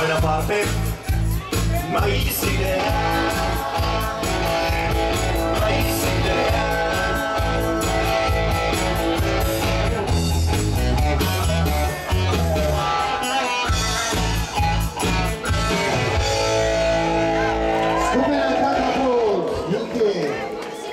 Buena parte, maíz y